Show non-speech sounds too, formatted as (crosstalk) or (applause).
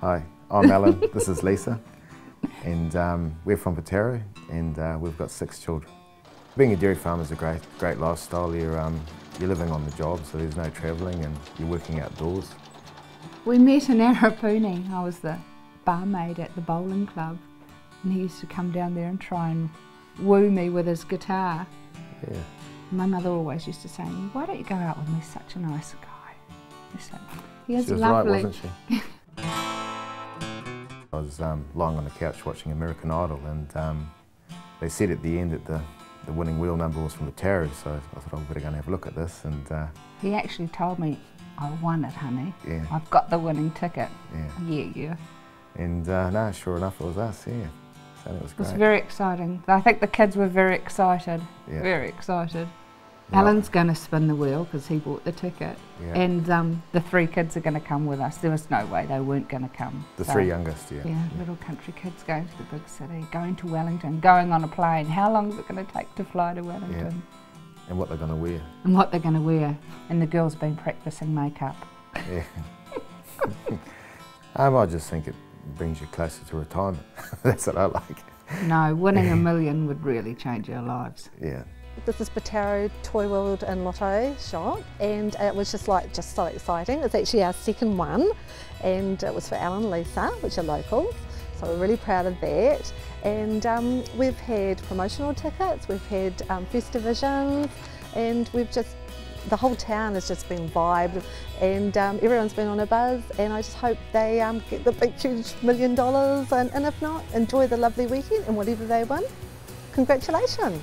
Hi, I'm (laughs) Allan, this is Leesa, and um, we're from Putaruru, and uh, we've got six children. Being a dairy farmer is a great, great lifestyle. You're, um, you're living on the job, so there's no travelling, and you're working outdoors. We met in Arapuni. I was the barmaid at the bowling club, and he used to come down there and try and woo me with his guitar. Yeah. My mother always used to say, "Why don't you go out with me? Such a nice guy." So, he is She was lovely. right, wasn't she? (laughs) Was um, lying on the couch watching American Idol, and um, they said at the end that the, the winning wheel number was from Putaruru, so I thought I better go and have a look at this, and uh, He actually told me, "I won it, honey. yeah, I've got the winning ticket." yeah. Yeah, yeah. And uh, no, sure enough, it was us, yeah. So that was great. It was very exciting. I think the kids were very excited. Yeah. Very excited. Yeah. Allan's going to spin the wheel because he bought the ticket, Yeah. and um, the three kids are going to come with us. There was no way they weren't going to come. the So, three youngest, yeah. Yeah, little country kids going to the big city, going to Wellington, going on a plane. How long is it going to take to fly to Wellington? And what they're going to wear. And what they're going to wear. And the girls been practicing makeup. Yeah. (laughs) um, I just think it brings you closer to retirement. (laughs) That's what I like. No, winning a (laughs) million would really change our lives. Yeah. This is Putaruru Toy World and Lotto shop. And it was just like just so exciting. It's actually our second one. And it was for Allan and Leesa which are locals. So we're really proud of that. And um, we've had promotional tickets, we've had um, first divisions. And we've just the whole town has just been vibed. And um, everyone's been on a buzz. And I just hope they um, get the big huge million dollars and, and if not enjoy the lovely weekend and whatever they win. Congratulations!